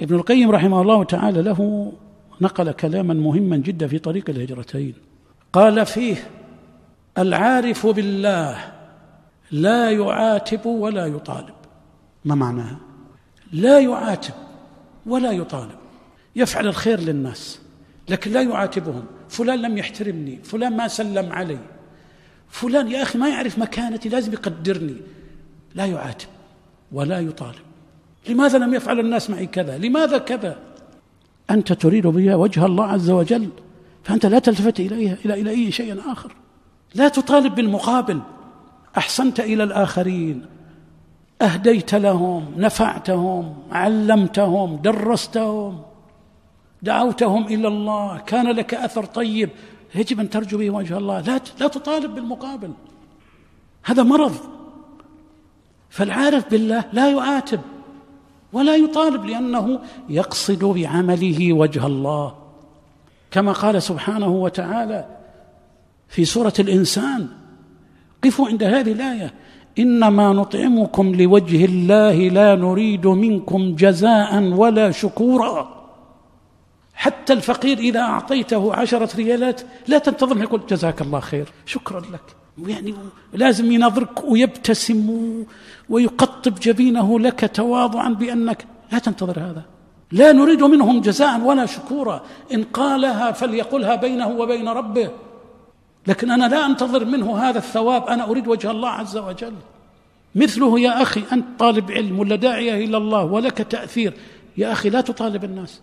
ابن القيم رحمه الله تعالى له نقل كلاما مهما جدا في طريق الهجرتين. قال فيه العارف بالله لا يعاتب ولا يطالب. ما معناها؟ لا يعاتب ولا يطالب. يفعل الخير للناس لكن لا يعاتبهم. فلان لم يحترمني فلان ما سلم علي. فلان يا أخي ما يعرف مكانتي لازم يقدرني. لا يعاتب ولا يطالب. لماذا لم يفعل الناس معي كذا؟ لماذا كذا؟ أنت تريد بها وجه الله عز وجل فأنت لا تلتفت إليها إلى إلى أي شيء آخر. لا تطالب بالمقابل. أحسنت إلى الآخرين. أهديت لهم نفعتهم علمتهم درستهم دعوتهم إلى الله. كان لك أثر طيب. يجب أن ترجو به وجه الله. لا لا تطالب بالمقابل. هذا مرض. فالعارف بالله لا يعاتب. ولا يطالب لأنه يقصد بعمله وجه الله. كما قال سبحانه وتعالى في سورة الإنسان قفوا عند هذه الآية. إنما نطعمكم لوجه الله لا نريد منكم جزاء ولا شكورا. حتى الفقير إذا أعطيته عشرة ريالات لا تنتظر يقول جزاك الله خير شكرا لك. يعني لازم ينظرك ويبتسم ويقطب جبينه لك تواضعا بأنك لا تنتظر هذا. لا نريد منهم جزاء ولا شكورا. إن قالها فليقلها بينه وبين ربه. لكن أنا لا أنتظر منه هذا الثواب. أنا أريد وجه الله عز وجل. مثله يا أخي أنت طالب علم ولا داعية إلى الله ولك تأثير. يا أخي لا تطالب الناس.